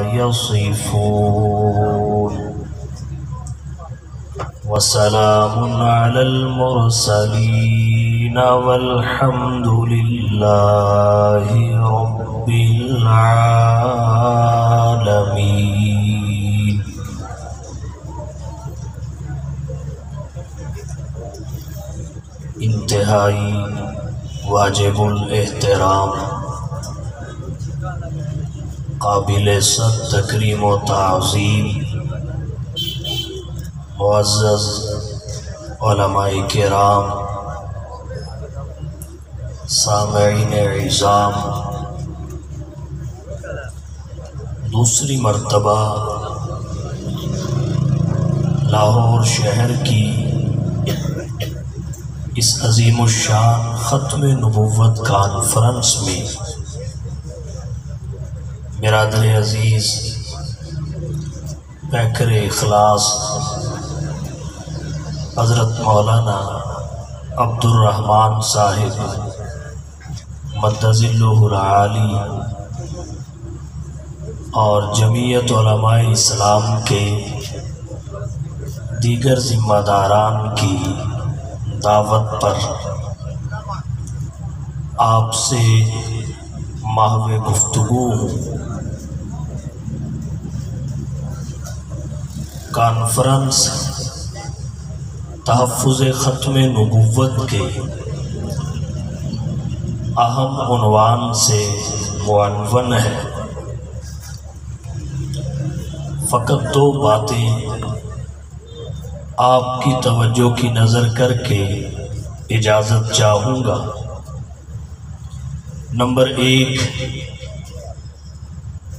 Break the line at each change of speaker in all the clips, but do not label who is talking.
يصفون. وسلام على المرسلين والحمد لله رب العالمين. انتہائی واجب الاحترام. قابل صد تکریم و تعظیم۔ معزز علماء کرام، سامعین عظام، دوسری مرتبہ لاہور شہر کی اس عظیم الشان ختم نبوت کانفرنس میں برادر عزیز پیکر اخلاص۔ حضرت مولانا عبد الرحمن صاحب مدز اللہ العالی اور جمعیت علماء اسلام کے دیگر ذمہ داران کی دعوت پر آپ سے محو گفتگو کانفرنس، تحفظ ختم نبوت کے اہم عنوان سے معنون ہے۔ فقط دو باتیں آپ کی توجہ کی نظر کر کے اجازت چاہوں گا۔ نمبر ایک،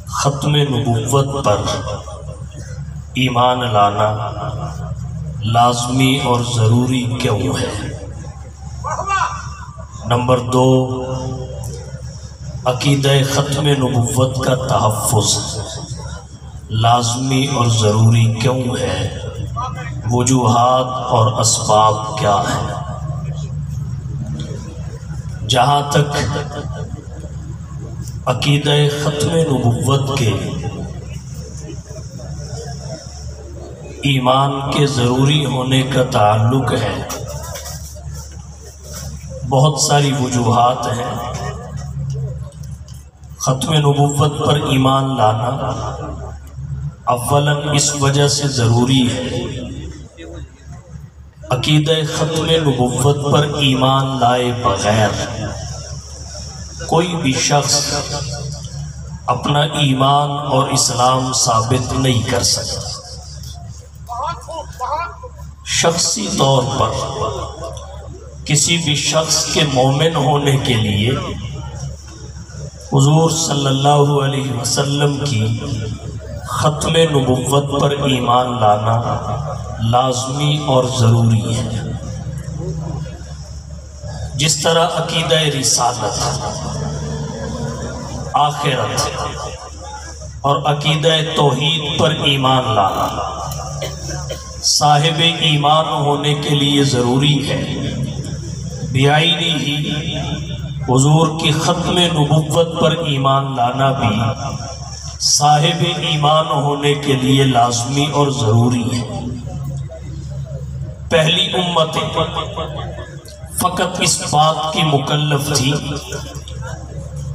ختم نبوت پر ایمان لانا لازمی اور ضروری کیوں ہے؟ نمبر دو، عقیدہ ختم نبوت کا تحفظ لازمی اور ضروری کیوں ہے؟ وجوہات اور اسباب کیا ہیں؟ جہاں تک عقیدہ ختم نبوت کے ایمان کے ضروری ہونے کا تعلق ہے۔ بہت ساری وجوہات ہیں۔ ختم نبوت پر ایمان لانا اولاً اس وجہ سے ضروری ہے۔ عقیدہ ختم نبوت پر ایمان لائے بغیر کوئی بھی شخص اپنا ایمان اور اسلام ثابت نہیں کر سکتا۔ شخصی طور پر کسی بھی شخص کے مومن ہونے کے لیے حضور صلی اللہ علیہ وسلم کی ختم نبوت پر ایمان لانا لازمی اور ضروری ہے۔ جس طرح عقیدہ رسالت، آخرت اور عقیدہ توحید پر ایمان لانا صاحب ایمان ہونے کے لیے ضروری ہے۔ بیائی ہی حضور کی ختم نبوت پر ایمان لانا بھی صاحب ایمان ہونے کے لیے لازمی اور ضروری ہے۔ پہلی امت فقط اس بات کی مکلف تھی،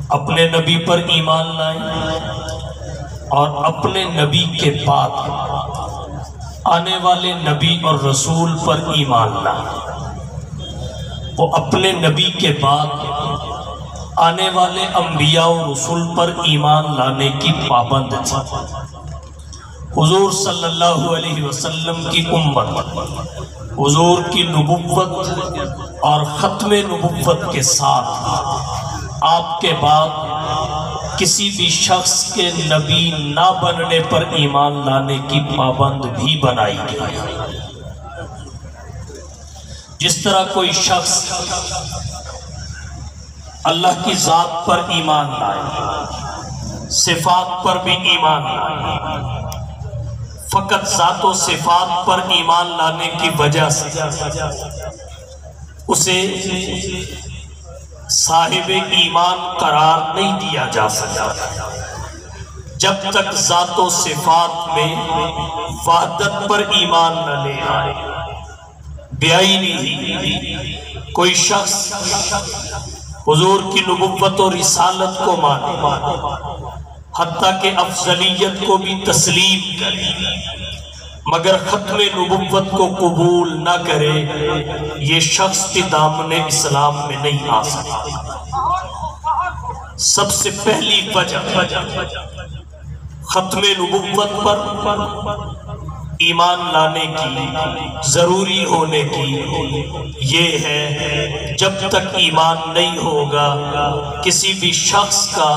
اپنے نبی پر ایمان لائیں اور اپنے نبی کے بعد آنے والے نبی اور رسول پر ایمان لائیں وہ اپنے نبی کے بعد آنے والے انبیاء و رسول پر ایمان لانے کی پابند تھی حضور صلی اللہ علیہ وسلم کی امت، حضور کی نبوت اور ختم نبوت کے ساتھ آپ کے بعد کسی بھی شخص کے نبی نہ بننے پر ایمان لانے کی پابند بھی بنائی گئی۔ جس طرح کوئی شخص اللہ کی ذات پر ایمان لائے، صفات پر بھی ایمان لائے، فقط ذات و صفات پر ایمان لانے کی وجہ سے، اسے صاحب ایمان قرار نہیں دیا جا سکتا۔ جب تک ذات و صفات میں وحدت پر ایمان نہ لے آئے بیائی نہیں کوئی شخص حضور کی نبوت و رسالت کو مانے، حتیٰ کہ افضلیت کو بھی تسلیم کرے۔ مگر ختم نبوت کو قبول نہ کرے، یہ شخص کی دامن اسلام میں نہیں آ سکتا۔ سب سے پہلی وجہ، ختم نبوت پر ایمان لانے کی، ضروری ہونے کی یہ ہے، جب تک ایمان نہیں ہوگا، کسی بھی شخص کا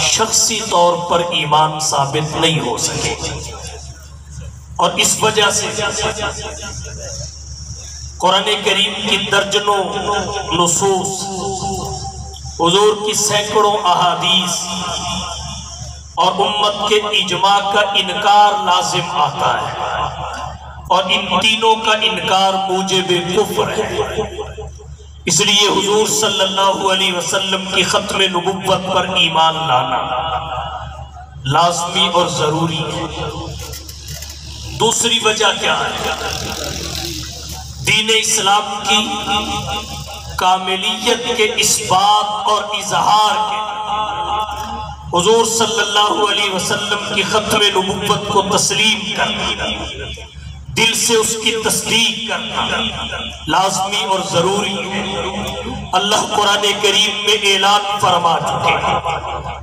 شخصی طور پر ایمان ثابت نہیں ہو سکے۔ اور اس وجہ سے قرآن کریم کی درجنوں نصوص، حضور کی سینکڑوں احادیث اور امت کے اجماع کا انکار لازم آتا ہے اور ان تینوں کا انکار موجب کفر ہے۔ اس لیے حضور صلی اللہ علیہ وسلم کی ختم نبوت پر ایمان لانا لازمی اور ضروری ہے۔ دوسری وجہ کیا ہے؟ دین اسلام کی کاملیت کے اسباب اور اظہار کے حضور صلی اللہ علیہ وسلم کی ختم نبوت کو تسلیم کر دیا دل سے اس کی تصدیق کرنا لازمی اور ضروری ہے۔ اللہ قرآن کریم میں اعلان فرما چکے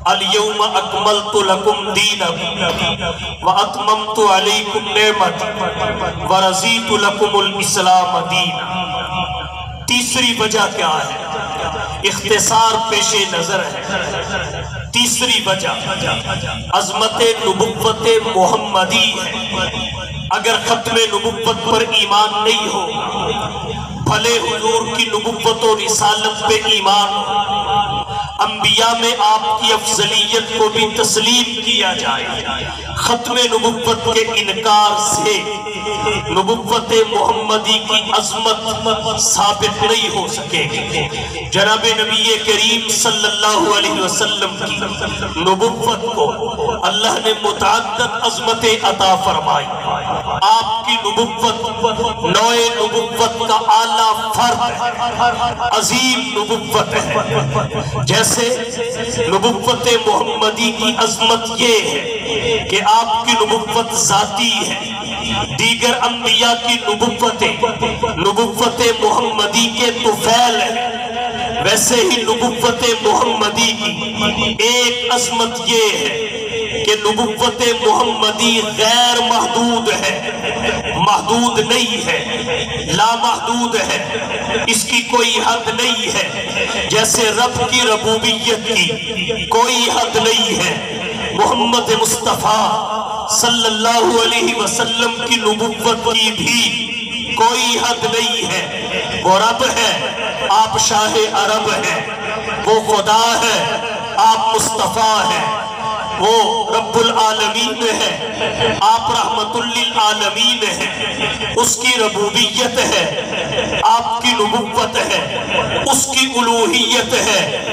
اليوم اکملت لکم دینکم واتممت علیکم نعمت ورزیت لکم الاسلام دین تیسری وجہ کیا ہے؟ اختصار پیش نظر ہے۔ تیسری وجہ عظمت نبوت محمدی ہے۔ اگر ختم نبوت پر ایمان نہیں ہو، بھلے حضور کی نبوت و رسالت پہ ایمان ہو انبیاء میں آپ کی افضلیت کو بھی تسلیم کیا جائے۔ ختم نبوت کے انکار سے نبوت محمدی کی عظمت ثابت نہیں ہو سکے۔ گی جناب نبی کریم صلی اللہ علیہ وسلم کی نبوت کو اللہ نے متعدد عظمت عطا فرمائی۔ آپ کی نبوت نوے نبوت کا اعلیٰ فرد عظیم نبوت ہے۔ جیسے نبوت محمدی کی عظمت یہ ہے کہ آپ کی نبوت ذاتی ہے، دیگر انبیاء کی نبوتیں نبوت محمدی کے توفیل ہے ویسے ہی نبوت محمدی کی ایک عظمت یہ ہے کہ نبوت محمدی غیر محدود ہے۔ محدود نہیں ہے، لا محدود ہے۔ اس کی کوئی حد نہیں ہے۔ جیسے رب کی ربوبیت کی کوئی حد نہیں ہے۔ محمد مصطفیٰ صلی اللہ علیہ وسلم کی نبوت کی بھی کوئی حد نہیں ہے۔ وہ رب ہے، آپ شاہ عرب ہیں۔ وہ خدا ہے، آپ مصطفیٰ ہیں۔ وہ رب العالمین ہے۔ آپ رحمت للعالمین ہے اس کی ربوبیت ہے۔ آپ کی نبوت ہے۔ اس کی الوحیت ہے۔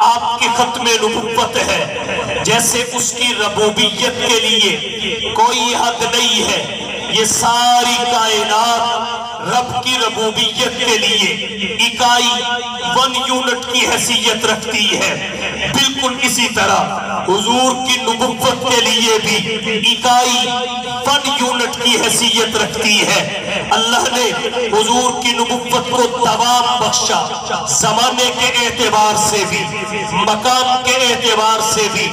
آپ کی ختم نبوت ہے۔ جیسے اس کی ربوبیت کے لیے کوئی حد نہیں ہے۔ یہ ساری کائنات رب کی ربوبیت کے لیے اکائی ون یونٹ کی حیثیت رکھتی ہے۔ بالکل اسی طرح حضور کی نبوت کے لیے بھی اکائی ون یونٹ کی حیثیت رکھتی ہے۔ اللہ نے حضور کی نبوت کو تمام بخشا۔ زمانے کے اعتبار سے بھی مکان کے اعتبار سے بھی،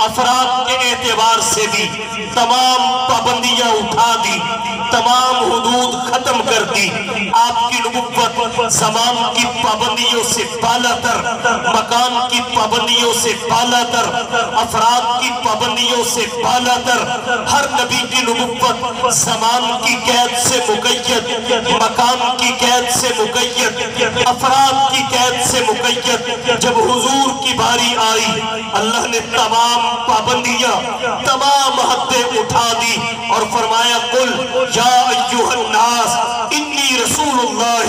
افراد کے اعتبار سے بھی تمام پابندیاں اٹھا دی، تمام حدود ختم کر کر دی آپ کی نبوت زمان کی پابندیوں سے بالا تر مکان کی پابندیوں سے بالا تر افراد کی پابندیوں سے بالا تر ہر نبی کی نبوت زمان کی قید سے مقید، مکان کی قید سے مقید، افراد کی قید سے مقید۔ جب حضور کی باری آئی، اللہ نے تمام پابندیاں، تمام حدیں اٹھا دی اور فرمایا، قل یا ایوہ الناس إني رسول الله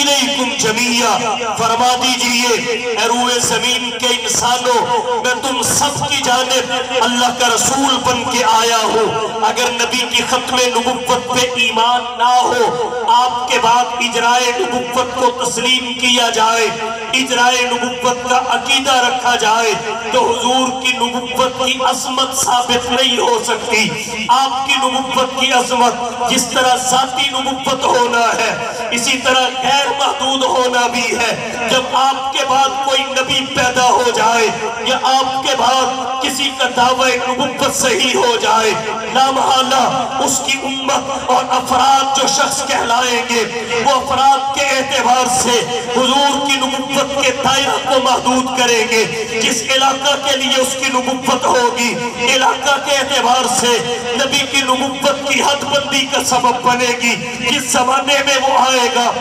الیکم علیکم جمیعہ فرما دیجیے، اے روح زمین کے انسانوں، میں تم سب کی جانب اللہ کا رسول بن کے آیا ہوں۔ اگر نبی کی ختم نبوت پہ ایمان نہ ہو، آپ کے بعد اجرائے نبوت کو تسلیم کیا جائے، اجرائے نبوت کا عقیدہ رکھا جائے، تو حضور کی نبوت کی عظمت ثابت نہیں ہو سکتی۔ آپ کی نبوت کی عظمت، جس طرح ذاتی نبوت ہونا ہے، اسی طرح غیر محدود ہونا بھی ہے۔ جب آپ کے بعد کوئی نبی پیدا ہو جائے یا آپ کے بعد کسی کا دعوی نبوت صحیح ہو جائے لامحالہ اس کی امت اور افراد جو شخص کہلائیں گے، وہ افراد کے اعتبار سے حضور کی نبوت کے دائرہ کو محدود کریں گے۔ جس علاقہ کے لیے اس کی نبوت ہوگی، علاقہ کے اعتبار سے نبی کی نبوت کی حد بندی کا سبب بنے گی۔ جس زمانے میں وہ آئے گا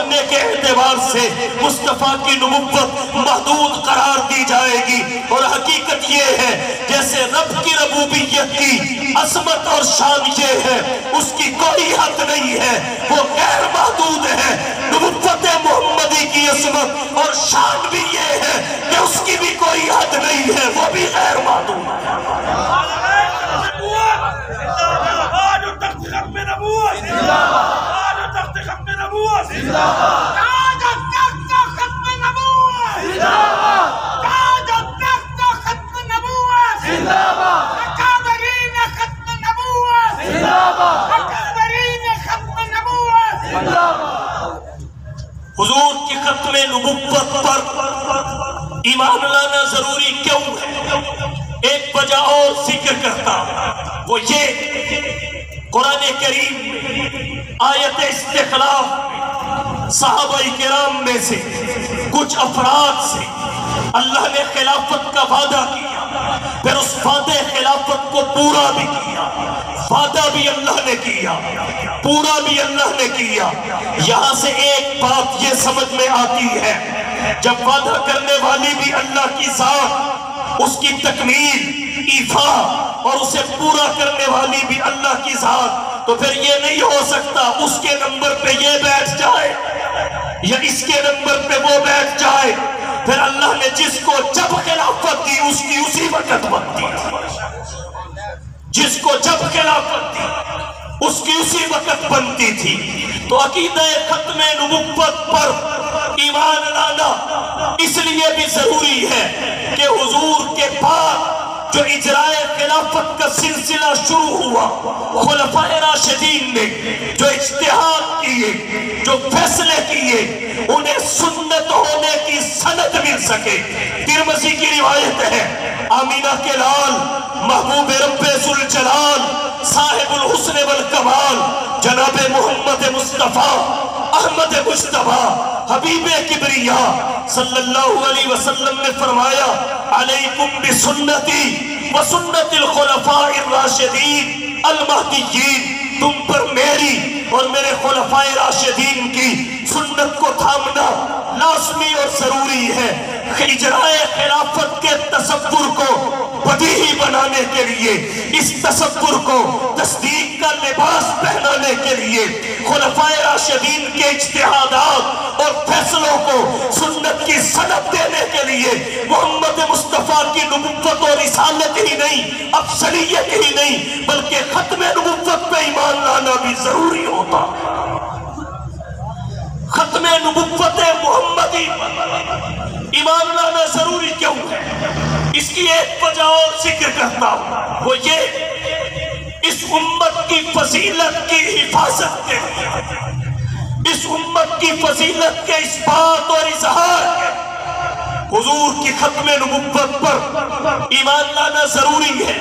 زمانے کے اعتبار سے مصطفیٰ کی نبوت محدود قرار دی جائے گی۔ اور حقیقت یہ ہے، جیسے رب کی ربوبیت کی عظمت اور شان یہ ہے، اس کی کوئی حد نہیں ہے۔ وہ غیر محدود ہے۔ نبوت محمدی کی عظمت اور شان بھی یہ ہے کہ اس کی بھی کوئی حد نہیں ہے۔ وہ بھی غیر محدود ہے۔ میں سے، کچھ افراد سے اللہ نے خلافت کا وعدہ کیا، پھر اس وعدے خلافت کو پورا بھی کیا، وعدہ بھی اللہ نے کیا، پورا بھی اللہ نے کیا۔ یہاں سے ایک بات یہ سمجھ میں آتی ہے، جب وعدہ کرنے والی بھی اللہ کی ذات، اس کی تکمیل، ایفا اور اسے پورا کرنے والی بھی اللہ کی ذات، تو پھر یہ نہیں ہو سکتا اس کے نمبر پہ یہ بیٹھ جائے۔ یا اس کے نمبر پہ وہ بیٹھ جائے، پھر اللہ نے جس کو جب خلافت دی، اس کی اسی وقت بنتی جس کو جب خلافت دی، اس کی اسی وقت بنتی تھی۔ تو عقیدہ ختم نبوت پر ایمان لانا اس لیے بھی ضروری ہے کہ حضور کے بعد جو اجرائے خلافت کا سلسلہ شروع ہوا خلفاء راشدین نے جو اجتہاد کیے، جو فیصلے کیے، انہیں سنت ہونے کی سند مل سکے۔ ترمزی کی روایت ہے آمینہ کے لال، محبوب رب ذوالجلال، صاحب الحسن والکمال، جناب محمد مصطفیٰ، احمد مصطفیٰ، حبیب کبریہ صلی اللہ علیہ وسلم نے فرمایا، علیکم بسنتی وسنت الخلفاء الراشدین المہدیین، تم پر میری اور میرے خلفاء راشدین کی سنت کو تھامنا لازمی اور ضروری ہے۔ اجرائے خلافت کے تصور کو بدیہی بنانے کے لیے، اس تصور کو تصدیق کا لباس پہنانے کے لیے خلفاء راشدین کے اجتہادات اور فیصلوں کو سنت کی صنعت دینے کے لیے محمد مصطفیٰ کی نبوت اور رسالت ہی نہیں افسلیت ہی نہیں، بلکہ ختم نبوت پہ ایمان لانا بھی ضروری ہوتا۔ ختم نبوت محمدی۔ ایمان لانا ضروری کیوں ہے؟ اس کی ایک وجہ اور ذکر کرتا ہوں۔ وہ یہ اس امت کی فضیلت کی حفاظت کے اس امت کی فضیلت کے اس بات اور اظہار حضور کی ختم نبوت پر ایمان لانا ضروری ہے۔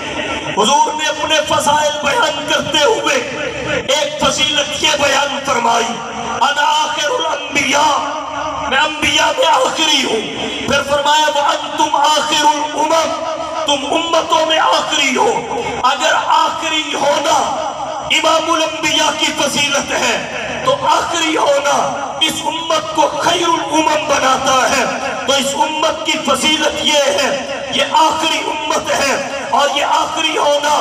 حضور نے اپنے فضائل بیان کرتے ہوئے ایک فضیلت یہ بیان فرمائی، انا آخر الانبیاء۔ میں انبیاء میں آخری ہوں۔ پھر فرمایا وَأَنْتُمْ آخر الامم تم امتوں میں آخری ہو۔ اگر آخری ہونا امام الانبیاء کی فضیلت ہے، تو آخری ہونا اس امت کو خیر الامم بناتا ہے۔ اس امت کی فضیلت یہ ہے، یہ آخری امت ہے اور یہ آخری ہونا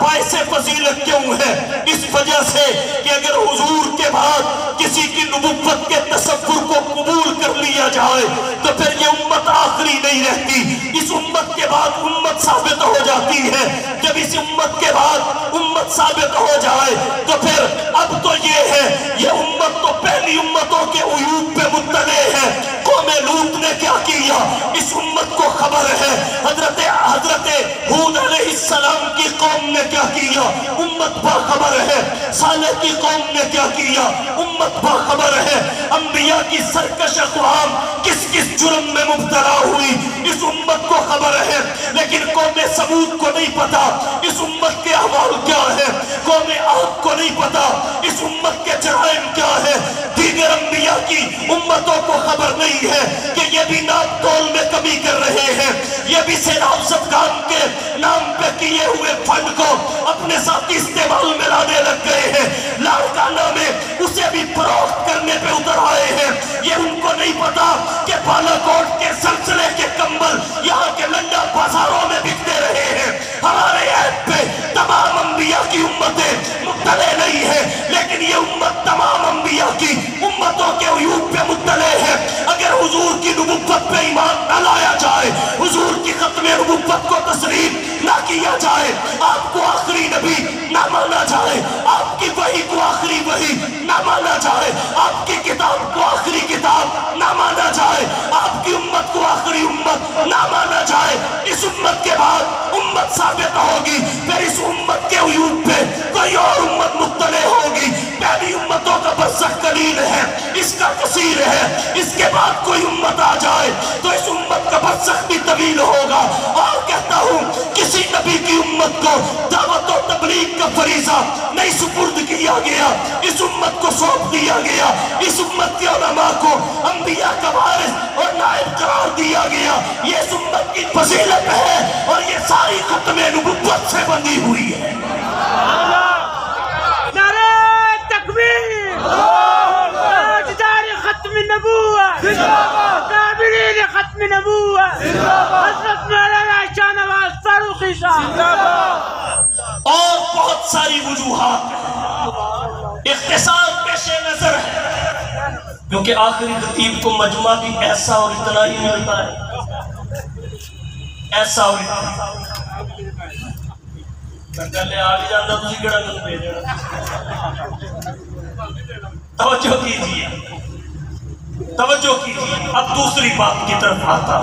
باعث فضیلت کیوں ہے؟ اس وجہ سے کہ اگر حضور کے بعد کسی کی نبوت کے تصور کو قبول کر لیا جائے، تو پھر یہ امت آخری نہیں رہتی۔ اس امت کے بعد امت ثابت ہو جاتی ہے۔ جب اس امت کے بعد امت ثابت ہو جائے، تو پھر اب تو یہ ہے، یہ امت تو پہلی امتوں کے عیوب پہ مطلع ہے۔ قوم لوت نے کیا کیا اس امت کو خبر ہے، حضرت حضرت حود علیہ السلام کی قوم نے کیا کیا؟ امت باخبر ہے، صالح کی قوم نے کیا کیا؟ امت باخبر ہے، انبیاء کی سرکش اقوام کس کس جرم میں مبتلا ہوئی؟ اس امت کو خبر ہے، لیکن قوم سمود کو نہیں پتا۔ اس امت کے احوال کیا ہے قوم آگ کو نہیں پتا۔ اس امت کے جرائم کیا ہے دیگر انبیاء کی امتوں کو خبر نہیں ہے کہ یہ بھی نام تول میں کمی کر رہے ہیں۔ یہ بھی سیلاب صدقان کے نام پہ کیے ہوئے فنڈ کو اپنے ساتھ استعمال میں لانے لگ گئے ہیں۔ لاڑکانہ میں اسے بھی فروخت کرنے پہ اتر آئے ہیں۔ یہ ان کو نہیں پتا کہ بالاکوٹ کے سلسلے کے کمبل یہاں کے لنڈا بازاروں میں بکتے رہے ہیں۔ ہمارے عید پہ تمام انبیاء کی امتیں مطلع نہیں ہے لیکن یہ امت تمام انبیاء کی امتوں کے عیوب پہ مطلع ہے۔ اگر حضور کی نبوت پہ ایمان نہ لایا جائے، حضور کی ختم نبوت کو تسلیم نہ کیا جائے، آپ کو آخری نبی نہ مانا جائے۔ آپ کی وحی کو آخری وحی نہ مانا جائے۔ آپ کی کتاب کو آخری کتاب نہ مانا جائے۔ آپ کی امت کو آخری امت نہ مانا جائے۔ اس امت کے بعد امت ثابت ہوگی۔ پھر اس امت کے عیوب پہ کوئی اور امت مطلع ہوگی۔ پہلی امتوں کا برسخ قلیل ہے۔ اس کا کثیر ہے۔ اس کے بعد کوئی امت آ جائے تو اس امت کا برسخ بھی طویل ہوگا۔ اور کہتا ہوں، کسی نبی کی امت کو دعوت و تبلیغ کا فریضہ نہیں سپرد کیا گیا۔ اس امت کو سونپ دیا گیا۔ اس امت کے علماء کو انبیاء کا وارث اور نائب قرار دیا گیا۔ یہ اس امت کی فضیلت ہے اور یہ ساری ختم نبوت سے بندی ہوئی ہے
نعرہ تکبیر تاجدار ختم نبوت قابلین ختم نبوت. حضرت مولانا شاہ نواز فاروقی صاحب
اور بہت ساری وجوہات ہیں۔ اختصار پیش نظر ہے۔ کیونکہ آخری خطیب کو مجمع بھی ایسا اور اتنا ہی ملتا ہے۔ ایسا اور اتنا۔ گلے آ بھی جاتا تھی کہڑا گل دے دینا توجہ کیجیے۔ توجہ کیجیے۔ اب دوسری بات کی طرف آتا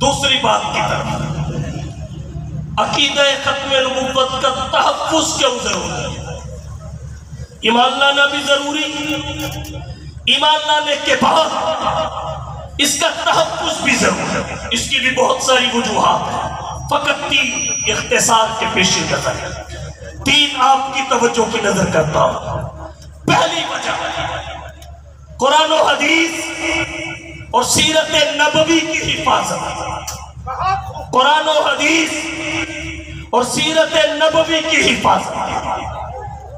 دوسری بات کی طرف۔ عقیدہ ختم نبوت کا تحفظ کیوں ضروری ہے ایمان لانا بھی ضروری ایمان لانے کے بعد اس کا تحفظ بھی ضروری ہے۔ اس کی بھی بہت ساری وجوہات ہیں۔ فقط تین اختصار کے پیش نظر ہے تین آپ کی توجہ کی نظر کرتا ہوں۔ پہلی وجہ۔ قرآن و حدیث اور سیرت نبوی کی حفاظت۔ قرآن و حدیث اور سیرت نبوی کی حفاظت۔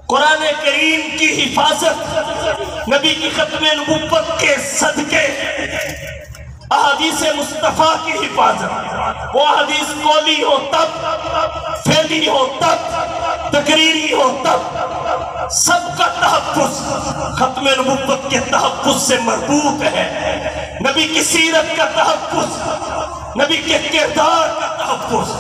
قرآن کریم کی حفاظت نبی کی ختم نبوت کے صدقے۔ احادیث مصطفیٰ کی حفاظت۔ وہ حدیث قولی ہو تب فیلی ہو تب، تقریری ہو تب۔ سب کا تحفظ ختم نبوت کے تحفظ سے مربوط ہے۔ نبی کی سیرت کا تحفظ، نبی کے کردار کا تحفظ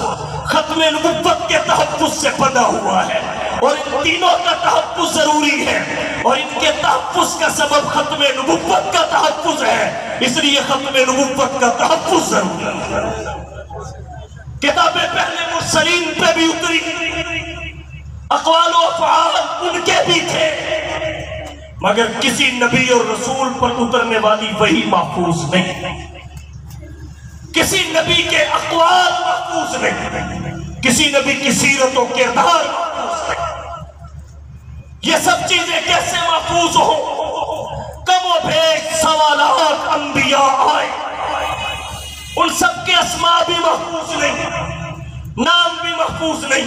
ختم نبوت کے تحفظ سے بنا ہوا ہے۔ اور ان تینوں کا تحفظ ضروری ہے۔ اور ان کے تحفظ کا سبب ختم نبوت کا تحفظ ہے۔ اس لیے ختم نبوت کا تحفظ ضروری ہے۔ کتابیں پہلے مرسلین پہ بھی اتری۔ اقوال و افعال ان کے بھی تھے۔ مگر کسی نبی اور رسول پر اترنے والی وہی محفوظ نہیں۔ کسی نبی کے اقوال محفوظ نہیں۔ کسی نبی کی سیرت و کردار محفوظ نہیں۔ یہ سب چیزیں کیسے محفوظ ہوں؟ کم و بیش سوالات انبیاء آئے۔ ان سب کے اسماء بھی محفوظ نہیں۔ نام بھی محفوظ نہیں.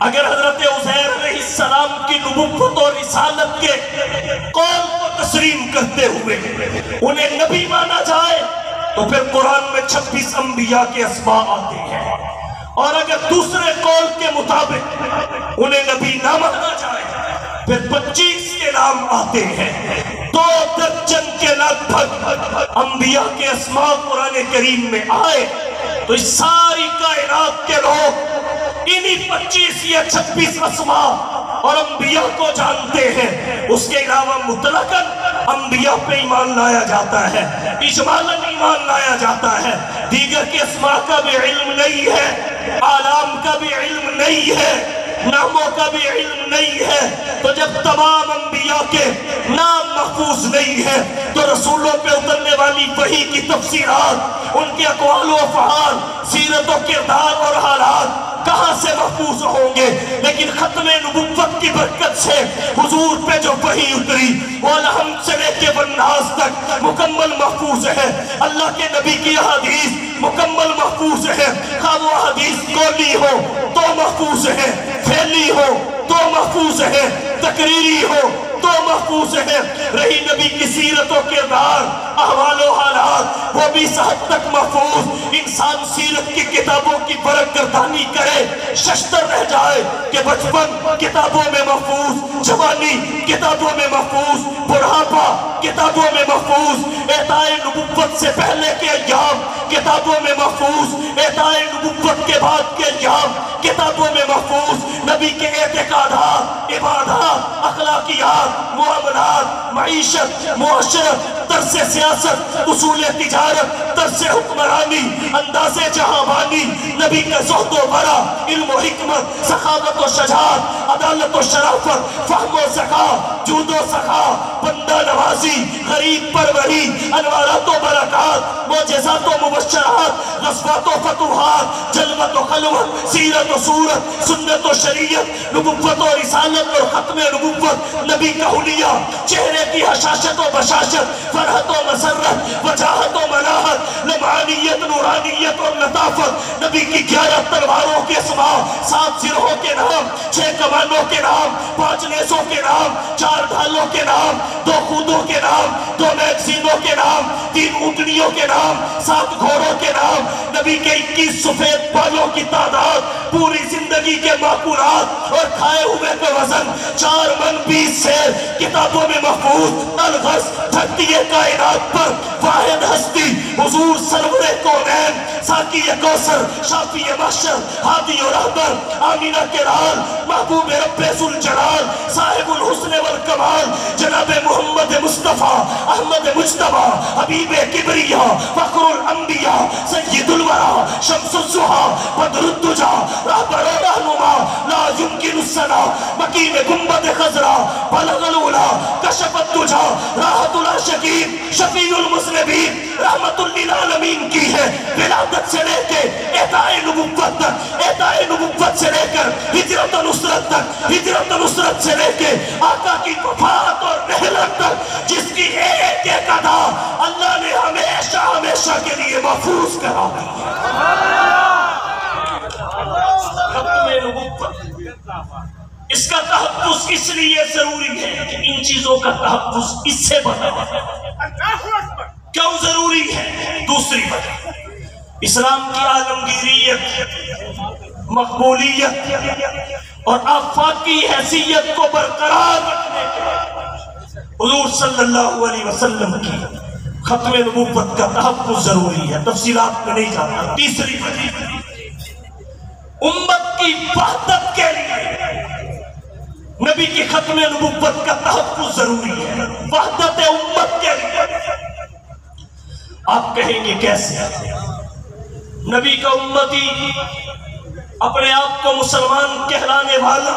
اگر حضرت عزیر علیہ السلام کی نبوت اور رسالت کے قول کو تسلیم کرتے ہوئے انہیں نبی مانا جائے، تو پھر قرآن میں چھبیس انبیاء کے اسماء آتے ہیں۔ اور اگر دوسرے قول کے مطابق انہیں نبی نہ مانا جائے، پھر پچیس کے نام آتے ہیں۔ دو درجن کے لگ بھگ انبیاء کے اسماء قرآن کریم میں آئے۔ تو اس ساری کائنات کے لوگ انہی پچیس یا چھبیس اسماء اور انبیاء کو جانتے ہیں۔ اس کے علاوہ مطلقاً انبیاء پہ ایمان لایا جاتا ہے۔ اجمالاً ایمان لایا جاتا ہے۔ دیگر کے اسماء کا بھی علم نہیں ہے، آلام کا بھی علم نہیں ہے، ناموں کا بھی علم نہیں ہے۔ تو جب تمام انبیاء اللہ کے نام محفوظ نہیں ہے تو رسولوں پہ اترنے والی وحی کی تفسیرات، ان کے اقوال و افعال سیرت و کردار اور حالات کہاں سے محفوظ ہوں گے؟ لیکن ختم نبوت کی برکت سے حضور پہ جو وحی اتری، وہ الحمد سے لے کے بناس تک مکمل محفوظ ہے۔ اللہ کے نبی کی حدیث مکمل محفوظ ہے۔ خواہ وہ حدیث گولی ہو تو محفوظ ہے، پھیلی ہو تو محفوظ ہے، تقریری ہو محفوظ ہے رہی نبی کی سیرت و کردار احوال و حالات، وہ بھی اس حد تک محفوظ۔ انسان سیرت کی کتابوں کی برک گردانی کرے، ششتر رہ جائے کہ بچپن کتابوں میں محفوظ، جوانی کتابوں میں محفوظ، بڑھاپا کتابوں میں محفوظ۔ اعطائے نبوت سے پہلے کے ایام، کتابوں میں محفوظ۔ اعطائے نبوت کے بعد کے ایام، کتابوں میں محفوظ۔ نبی کے اعتقادات، عبادات، اخلاقیات، معاملات، معیشت، معاشرت طرز سیاست اصول تجارت طرز حکمرانی، انداز جہاں بانی نبی کے زہد و برا علم و حکمت، سخاوت و شجاعت، عدالت و شرافت، فہم و زکا جود و سخا، بندہ نوازی، غریب پروری، انوارات و برکات، معجزات و مبشرات غصبات و فتوحات، جلوت و خلوت، سیرت و صورت، سنت و شریعت، نبوت و رسالت اور ختم نبوت، نبی کا حلیہ، چہرے کی حشاشت و بشاشت فرحت و مسرت وجاہت و ملاحت لمعانیت نورانیت اور لطافت۔ نبی کی گیارہ تلواروں کے اسماء سات سرہوں کے نام، چھ کمانوں کے نام، پانچ نیسوں کے نام، چار ڈھالوں کے نام، دو خودوں کے نام، دو میگزینوں کے نام، تین اونٹنیوں کے نام، سات گھوڑوں کے نام۔ نبی کے اکیس سفید بالوں کی تعداد، پوری زندگی کے معقولات اور کھائے ہوئے کا وزن، چار من بیس سے کتابوں میں محفوظ، الغرض، دھرتی کائنات پر واحد ہستی، حضور سرور کونین ساکی کوسر شافی محشر حادی و رہبر، آمینہ کرال محبوب رب ذوالجلال، صاحب الحسن والکمال، جناب محمد مصطفیٰ، احمد مجتبہ حبیب کبریہ فخر الانبیاء، سید الورا، شمس الزہا، بدر الدجا، رہبر و رہنما، لا يمکن السنا مقیم گنبد خزرہ بلغ الاولا کشف الدجا، راحت العشقین شفیع المسلمین رحمت للعالمین کی ہے۔ ولادت سے لے کے اعطائے نبوت تک اعطائے نبوت سے لے کر ہجرت نصرت تک ہجرت نصرت سے لے کے آقا کی وفات اور رحلت تک جس کی ایک ایک ادا اللہ نے ہمیشہ ہمیشہ کے لیے محفوظ کرا دی ختم نبوت اس کا تحفظ اس لیے ضروری ہے کہ ان چیزوں کا تحفظ اس سے بنا ہے کیوں ضروری ہے؟ دوسری وجہ۔ اسلام کی عالمگیریت مقبولیت اور آفاقی حیثیت کو برقرار رکھنے کے حضور صلی اللہ علیہ وسلم کی ختم نبوت کا تحفظ ضروری ہے۔ تفصیلات میں نہیں جاتا۔ تیسری وجہ۔ امت کی وحدت کے لیے نبی کی ختم نبوت کا تحفظ ضروری ہے، وحدت امت کے لیے۔ آپ کہیں گے کیسے؟ نبی کا امتی اپنے آپ کو مسلمان کہلانے والا،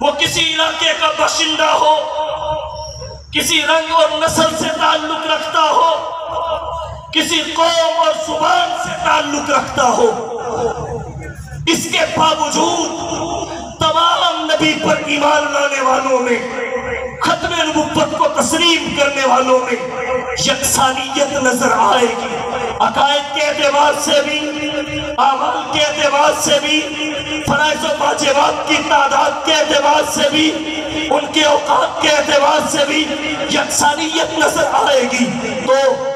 وہ کسی علاقے کا باشندہ ہو، کسی رنگ اور نسل سے تعلق رکھتا ہو، کسی قوم اور زبان سے تعلق رکھتا ہو، اس کے باوجود تمام نبی پر ایمان لانے والوں میں، ختم نبوت کو تسلیم کرنے والوں میں یکسانیت نظر آئے گی۔ عقائد کے اعتبار سے بھی اعمال کے اعتبار سے بھی، فرائض و واجبات کی تعداد کے اعتبار سے بھی، ان کے اوقات کے اعتبار سے بھی یکسانیت نظر آئے گی۔ تو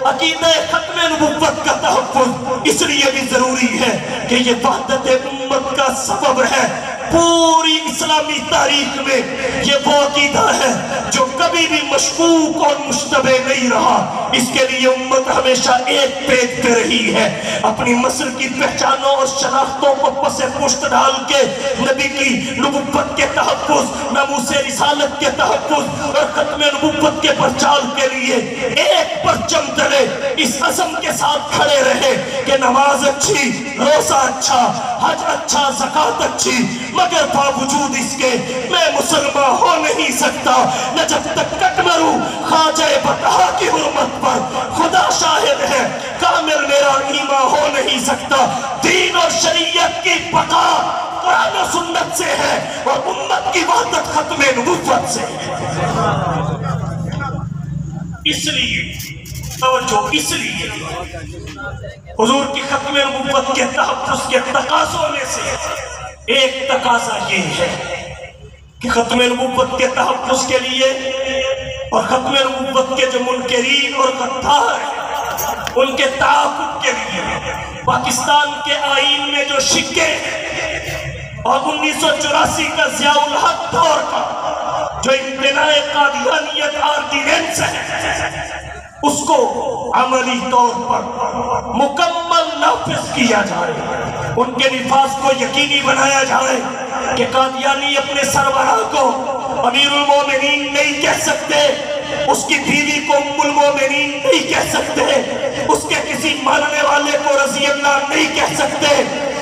عقیدہ ختم نبوت کا تحفظ اس لیے بھی ضروری ہے کہ یہ وحدت امت سبب ہے پوری اسلامی تاریخ میں یہ وہ عقیدہ ہے جو کبھی بھی مشکوک اور مشتبہ نہیں رہا۔ اس کے لیے امت ہمیشہ ایک پیج پہ رہی ہے۔ اپنی مصر کی پہچانوں اور شناختوں کو پس پشت ڈال کے نبی کی نبوت کے تحفظ، ناموس رسالت کے تحفظ اور ختم نبوت کے پرچال کے لیے ایک پرچم تلے۔ اس عزم کے ساتھ کھڑے رہے کہ نماز اچھی، روزہ اچھا حج اچھا زکاة اچھی، مگر باوجود اس کے میں مسلمان ہو نہیں سکتا۔ نہ جب تک کٹ مروں، خواجہ بتہا کی حرمت پر خدا شاہد ہے۔ کامل میرا ایمان ہو نہیں سکتا۔ دین اور شریعت کی بقا قرآن و سنت سے ہے اور امت کی وحدت ختم نبوت سے ہے۔ اس لیے توجہ اس لیے حضور کی ختم نبوت کے تحفظ کے تقاضوں میں سے ایک تقاضا یہ ہے کہ ختم نبوت کے تحفظ کے لیے اور ختم نبوت کے جو منکرین اور غدار ہیں، ان کے تعاقب کے لیے پاکستان کے آئین میں جو شکے اور انیس سو چوراسی کا ضیاء الحق دور کا، جو امتناع قادیانیت آردیننس ہے اس کو عملی طور پر مکمل نافذ کیا جائے۔ ان کے نفاذ کو یقینی بنایا جائے کہ قادیانی اپنے سربراہ کو امیر المومنین نہیں کہہ سکتے، اس کی بیوی کو ام المومنین نہیں کہہ سکتے، اس کے کسی ماننے والے کو رضی اللہ نہیں کہہ سکتے،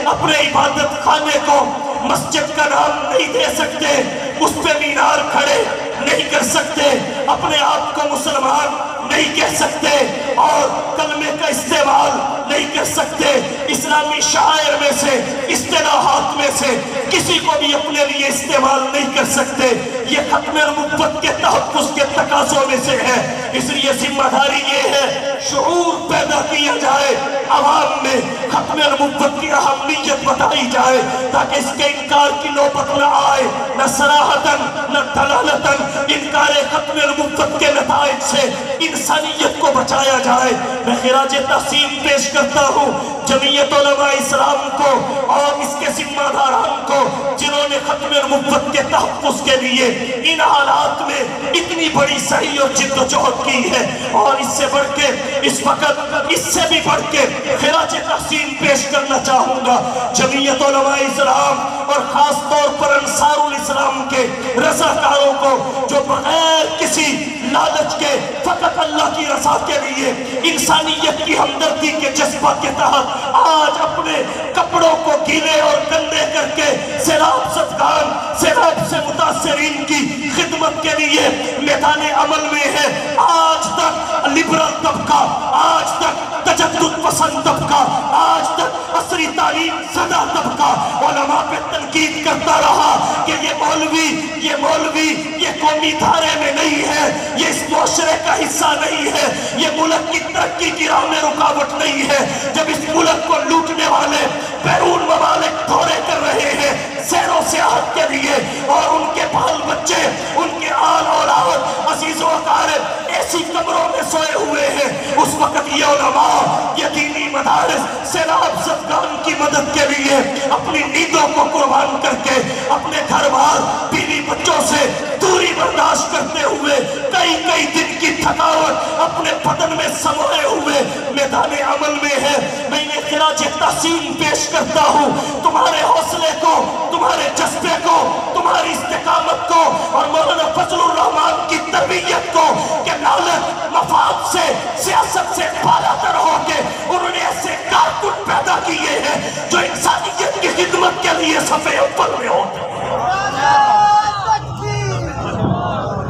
اپنے عبادت خانے کو مسجد کا نام نہیں دے سکتے، اس پہ مینار کھڑے نہیں کر سکتے، اپنے آپ کو مسلمان نہیں کہہ سکتے اور کلمے کا استعمال نہیں کر سکتے اسلامی شاعر میں سے، اصطلاحات میں سے۔ کسی کو بھی اپنے لیے استعمال نہیں کر سکتے۔ یہ ختم نبوت کے تحفظ کے تقاضوں میں سے ہے۔ اس لیے ذمہ داری یہ ہے، شعور پیدا کیا جائے، عوام میں ختم نبوت کی اہمیت بتائی جائے تاکہ اس کے انکار کی نوبت نہ آئے، نہ سراحتاً نہ دلالتاً انکار ختم نبوت کے نتائج سے انسانیت کو بچایا جائے۔ میں خراج تحسین پیش کرتا ہوں، جمعیت علماء اسلام کو اور اس کے ذمہ داران کو، جنہوں نے ختم نبوت کے تحفظ کے لیے ان حالات میں اتنی بڑی صحیح اور جد و جہد کی ہے۔ اور اس سے بڑھ کے، اس وقت اس سے بھی بڑھ کے خراج تحسین پیش کرنا چاہوں گا جمعیت علماء اسلام اور خاص طور پر انصار الاسلام کے رضاکاروں کو جو بغیر کسی لالچ کے فقط اللہ کی رضا کے لیے انسانیت کی ہمدردی کے جذبہ کے تحت آج اپنے کپڑوں کو گیلے اور گندے کر کے سیراب صدقان سیراب سے متاثرین کی خدمت کے لیے میدان عمل میں ہے۔ آج تک لبرل طبقہ، آج تک تجدد پسند طبقہ آج تک عصری تعلیم زدہ طبقہ علماء پہ تنقید کرتا رہا کہ یہ مولوی یہ مولوی یہ قومی دھارے میں نہیں ہے، یہ اس معاشرے کا حصہ نہیں ہے، یہ ملک کی ترقی کی راہ میں رکاوٹ نہیں ہے۔ جب اس ملک کو لوٹنے والے بیرون ممالک دورے کر رہے ہیں سیر و سیاحت کے لیے اور ان کے بال بچے، ان کے آل اور آل عزیز و اقارب ایسی قبروں میں سوئے ہوئے ہیں۔ اس وقت یہ علماء، یہ دینی مدارس سیلاب صدقان کی مدد کے لیے اپنی نیندوں کو قربان کر کے اپنے گھر بار بیوی بچوں سے دور دوری برداشت کرتے ہوئے، کئی کئی دن کی تھکاوٹ اپنے بدن میں سموئے ہوئے میدان عمل میں ہے۔ میں انہیں خراج تحسین پیش کرتا ہوں۔ تمہارے حوصلے کو، تمہارے جذبے کو، تمہاری استقامت کو اور مولانا فضل الرحمان کی تربیت کو کہ لالت مفاد سے، سیاست سے بالا تر ہو کے انہوں نے ایسے کارکن پیدا کیے ہیں جو انسانیت کی خدمت کے لیے صفحے اول میں ہوتے ہیں۔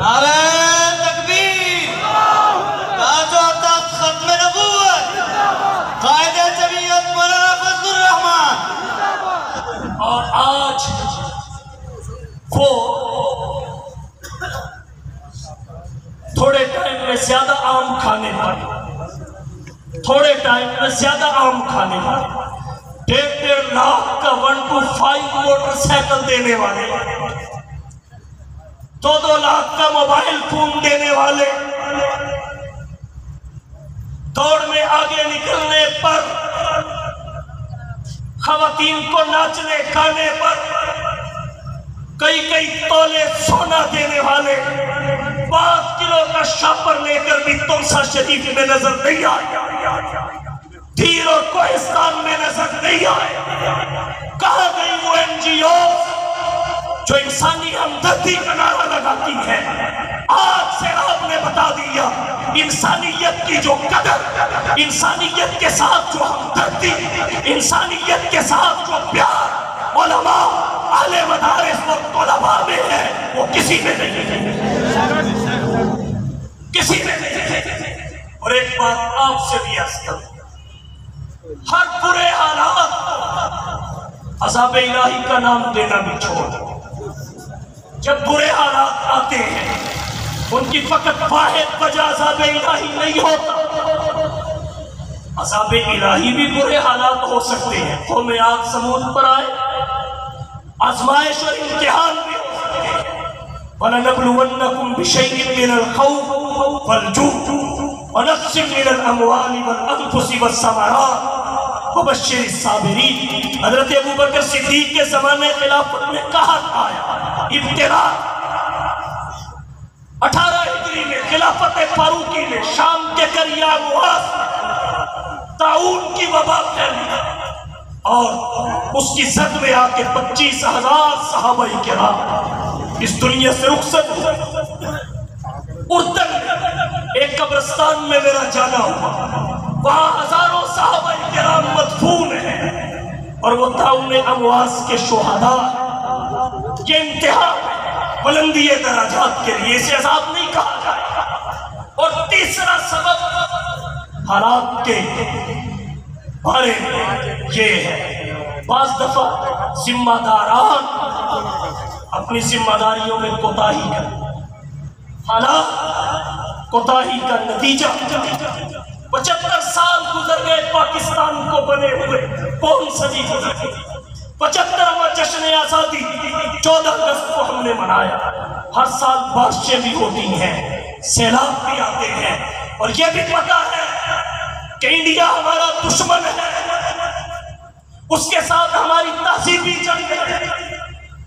نعرہ تکبیر تاج و ختم نبوت، قائد مولانا فضل الرحمن۔
اور آج تھوڑے ٹائم میں زیادہ آم کھانے پر، تھوڑے ٹائم میں زیادہ عام کھانے والے ڈیڑھ ڈیڑھ لاکھ کا one two five motorcycle دینے والے۔ دو دو لاکھ کا موبائل فون دینے والے۔ دوڑ میں آگے نکلنے پر، خواتین کو ناچنے، کھانے پر کئی کئی تولے سونا دینے والے۔ پانچ کلو کا شاپر لے کر بھی تمسا شریف میں نظر نہیں آئے۔ دیر اور کوہستان میں نظر نہیں آئے۔ کہاں گئی وہ این جی او جو انسانی ہمدردی کا نعرہ لگاتی ہے آج سے آپ نے بتا دیا، انسانیت کی جو قدر، انسانیت کے ساتھ جو ہمدردی انسانیت کے ساتھ جو پیار علماء، اہل مدارس اور طلباء میں ہے، وہ کسی میں نہیں ہے۔ کسی میں نہیں ہے۔ اور ایک بات آپ سے بھی عرض کروں، ہر برے حالات کو عذاب الہی کا نام دینا بھی چھوڑ دو۔ جب برے حالات آتے ہیں، ان کی فقط واحد وجہ عذاب الہی نہیں ہوتا۔ عذاب الہی بھی برے حالات ہو سکتے ہیں۔ قوم آگ سمود پر آئے۔ آزمائش اور امتحان بھی ہو سکتے ہیں۔ وَلَنَبْلُوَنَّكُمْ بِشَيْءٍ مِّنَ الْخَوْفِ وَالْجُوعِ وَنَقْصٍ مِّنَ الْأَمْوَالِ وَالْأَنفُسِ وَالثَّمَرَاتِ وَبَشِّرِ الصَّابِرِينَ۔ حضرت ابو بکر صدیق کے زمانے خلافت میں کہا آیا ابتلا اٹھارہ ہجری میں خلافت فاروقی میں شام کے کریا مواز تعاون کی وبا پھیلی اور اس کی زد میں آ کے پچیس ہزار صحابہ کرام اس دنیا سے رخصت اردن ایک قبرستان میں میرا جانا ہوا۔ وہاں ہزاروں صحابہ کرام مدفون ہیں اور وہ تعاون امواس کے شہداء یہ امتحان بلندی دراجات کے لیے اسے عذاب نہیں کہا جائے اور تیسرا سبب حالات کے بارے یہ ہے۔ بعض دفعہ ذمہ داران اپنی ذمہ داریوں میں کوتاہی کر حالات کوتاہی کا نتیجہ۔ پچہتر سال گزر گئے پاکستان کو بنے ہوئے۔ کون صدی جی گزر گئی پچہترواں جشن آزادی، چودہ اگست کو ہم نے منایا۔ ہر سال بارشیں بھی ہوتی ہیں، سیلاب بھی آتے ہیں۔ اور یہ بھی پتا ہے کہ انڈیا ہمارا دشمن ہے۔ اس کے ساتھ ہماری تہذیبی جنگ ہے،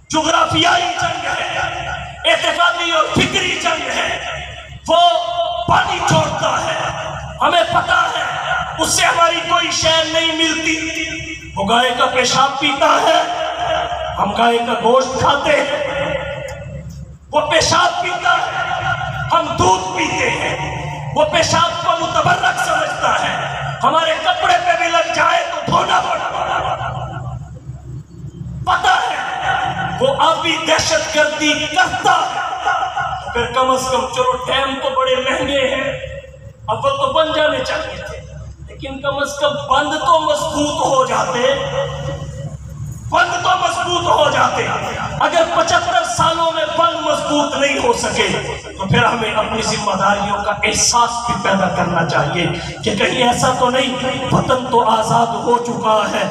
جغرافیائی جنگ ہے، اعتقادی اور فکری جنگ ہے۔ وہ پانی چھوڑتا ہے۔ ہمیں پتا ہے، اس سے ہماری کوئی شہر نہیں ملتی۔ وہ گائے کا پیشاب پیتا ہے، ہم گائے کا گوشت کھاتے ہیں۔ وہ پیشاب پیتا ہے، ہم دودھ پیتے ہیں۔ وہ پیشاب کو متبرک سمجھتا ہے۔ ہمارے کپڑے پہ بھی لگ جائے تو دھونا پڑتا پتا ہے، وہ آبی دہشت گردی کرتا پھر کم از کم چلو، ٹیم تو بڑے مہنگے ہیں۔ اول تو بن جانے چاہیے تھے۔ لیکن کم از کم بند تو مضبوط ہو جاتے۔ بند تو مضبوط ہو جاتے۔ اگر پچہتر سالوں میں بند مضبوط نہیں ہو سکے، تو پھر ہمیں اپنی ذمہ داریوں کا احساس بھی پیدا کرنا چاہیے کہ کہیں ایسا تو نہیں، وطن تو آزاد ہو چکا ہے۔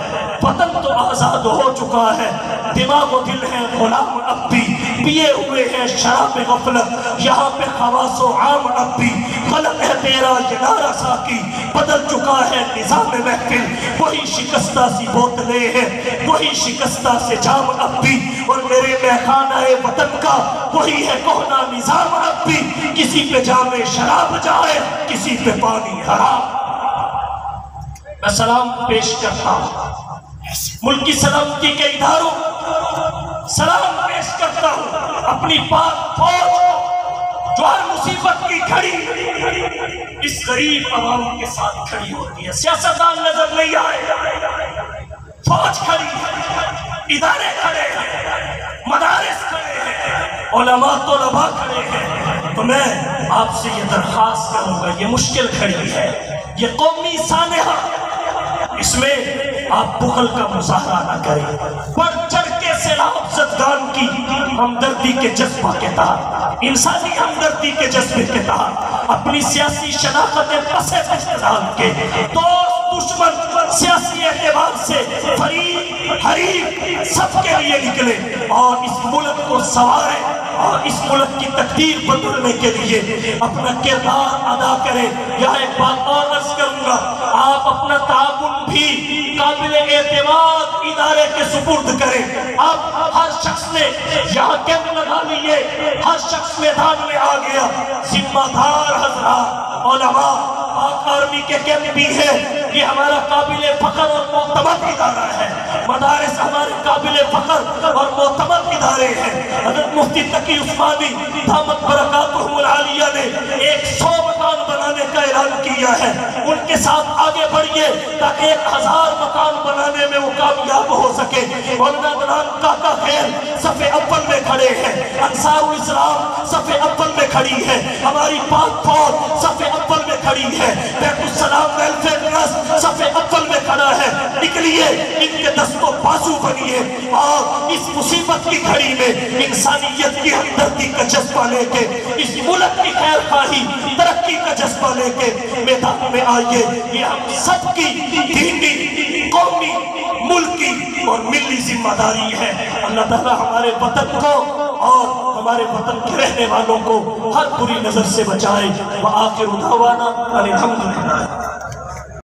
وطن تو آزاد ہو چکا ہے۔ دماغ و دل ہے غلام اب بھی۔ پیے ہوئے ہیں، شراب غفلت، یہاں پہ خواص و عام اب بھی غلط ہے تیرا یہ نعرہ ساکی، بدل چکا ہے نظام محفل، وہی شکستہ سی بوتلیں ہیں، وہی شکستہ سے جام اب بھی اور میرے میخانہ وطن کا وہی ہے کوہنا نظام اب بھی کسی پہ جام شراب جائے، کسی پہ پانی حرام۔ میں سلام پیش کرتا ہوں۔ ملکی سلامتی کے اداروں، سلام پیش کرتا ہوں، اپنی پاک فوج جو ہر مصیبت کی کھڑی اس غریب عوام کے ساتھ کھڑی ہوتی ہے۔ سیاستدان نظر نہیں آئے۔ فوج کھڑی ہے، ادارے کھڑے ہیں، مدارس کھڑے ہیں، علماء، طلباء کھڑے ہیں۔ تو میں آپ سے یہ درخواست کروں گا، یہ مشکل کھڑی ہے، یہ قومی سانحہ، اس میں آپ بخل کا مظاہرہ نہ کریں۔ بڑھ چڑھ کے سیلاب زدگان کی ہمدردی کے جذبہ کے تحت، انسانی ہمدردی کے جذبے کے تحت، اپنی سیاسی شناخت پسے اختلال کے دوست دشمن سیاسی اعتبار سے فریق، حریق، سب کے لیے نکلے اور اس ملک کو سوارے اور اس ملک کی تقدیر بدلنے کے لیے اپنا کردار ادا کرے یا ایک بات اور عرض کروں گا۔ آپ اپنا تعاون بھی قابل اعتماد ادارے کے سپرد کریں۔ اب ہر شخص نے یہاں کیمپ لگا لیے۔ ہر شخص میدان میں آ گیا۔ ذمہ دار حضرات، علماء، پاک آرمی کے کیمپ بھی ہے یہ ہمارا قابل فخر اور معتبر ادارہ ہے۔ مدارس ہمارے قابل فخر اور معتبر ادارے ہیں۔ حضرت مفتی تک کی عثمانی دامت برکاتہم العالیہ نے ایک سو مکان بنانے کا اعلان کیا ہے۔ ان کے ساتھ آگے بڑھئے تاکہ ایک ہزار مکان بنانے میں وہ کامیاب ہو سکے۔ مولانا دلان کاکا خیر صف اول میں کھڑے ہیں۔ انسار الاسلام صف اول میں کھڑی ہے۔ ہماری پاک پور صف اول میں کھڑی ہے۔ بیت السلام ویلفیئر ٹرسٹ صف اول میں کھڑا ہے۔ نکلیے، ان کے دستوں پاسو بنیے۔ اور اس مصیبت کی گھڑی میں، انسانیت کی کی ترقی کا جذبہ لے کے، اس ملک کی خیر خواہی، ترقی کا جذبہ لے کے میدان میں آئیے۔ یہ ہم سب کی دینی قومی، ملکی اور ملی ذمہ داری ہے۔ اللہ تعالیٰ ہمارے وطن کو اور ہمارے وطن کے رہنے والوں کو ہر بری نظر سے بچائے۔ وآخر دعوانا الحمدللہ۔